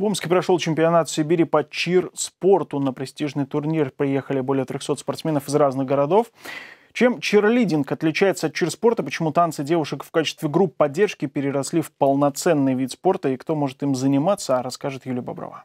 В Омске прошел чемпионат Сибири по чир-спорту. На престижный турнир приехали более 300 спортсменов из разных городов. Чем чирлидинг отличается от чир-спорта, почему танцы девушек в качестве групп поддержки переросли в полноценный вид спорта и кто может им заниматься, расскажет Юлия Боброва.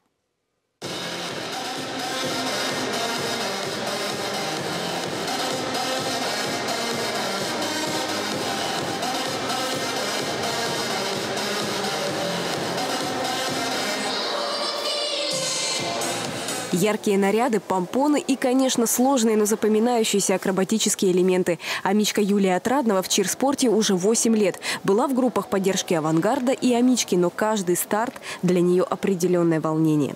Яркие наряды, помпоны и, конечно, сложные, но запоминающиеся акробатические элементы. Амичка Юлия Отрадного в чирспорте уже 8 лет. Была в группах поддержки авангарда и Амички, но каждый старт для нее определенное волнение.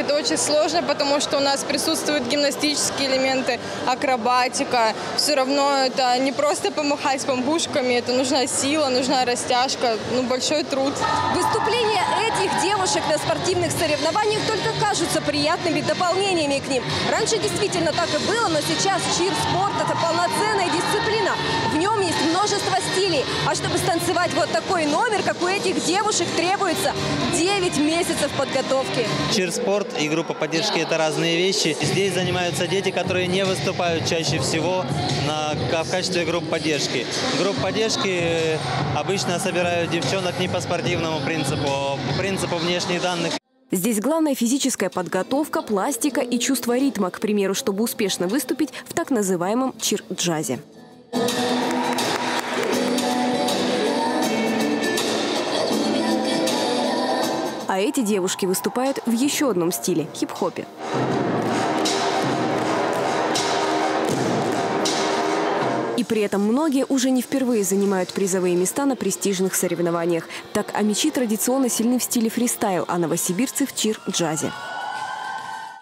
Это очень сложно, потому что у нас присутствуют гимнастические элементы, акробатика. Все равно это не просто помахать с бамбушками, это нужна сила, нужна растяжка, ну, большой труд. Выступления этих девушек на спортивных соревнованиях только кажутся приятными дополнениями к ним. Раньше действительно так и было, но сейчас чир-спорт – это полноценная дисциплина. А чтобы станцевать вот такой номер, как у этих девушек, требуется 9 месяцев подготовки. Чир-спорт и группа поддержки – это разные вещи. Здесь занимаются дети, которые не выступают чаще всего на, в качестве групп поддержки. Групп поддержки обычно собирают девчонок не по спортивному принципу, а по принципу внешних данных. Здесь главная физическая подготовка, пластика и чувство ритма, к примеру, чтобы успешно выступить в так называемом чир-джазе. Эти девушки выступают в еще одном стиле – хип-хопе. И при этом многие уже не впервые занимают призовые места на престижных соревнованиях. Так амичи традиционно сильны в стиле фристайл, а новосибирцы в чир-джазе.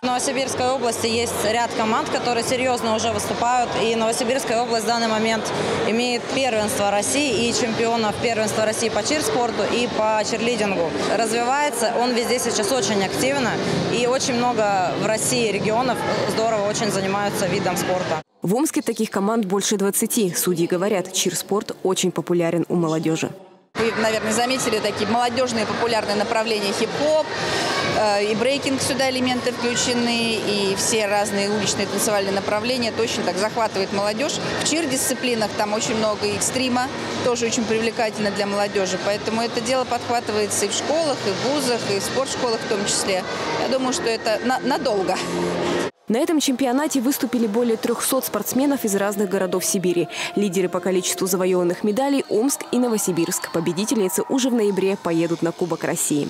В Новосибирской области есть ряд команд, которые серьезно уже выступают. И Новосибирская область в данный момент имеет первенство России и чемпионов первенства России по чирспорту и по чирлидингу. Развивается он везде сейчас очень активно. И очень много в России регионов здорово очень занимаются видом спорта. В Омске таких команд больше 20. Судьи говорят, чирспорт очень популярен у молодежи. Вы, наверное, заметили такие молодежные популярные направления хип-хоп, и брейкинг сюда элементы включены, и все разные уличные танцевальные направления точно так захватывает молодежь. В чир-дисциплинах там очень много экстрима, тоже очень привлекательно для молодежи, поэтому это дело подхватывается и в школах, и в вузах, и в спортшколах в том числе. Я думаю, что это на надолго. На этом чемпионате выступили более 300 спортсменов из разных городов Сибири. Лидеры по количеству завоеванных медалей – Омск и Новосибирск. Победительницы уже в ноябре поедут на Кубок России.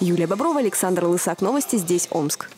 Юлия Боброва, Александр Лысак. Новости здесь Омск.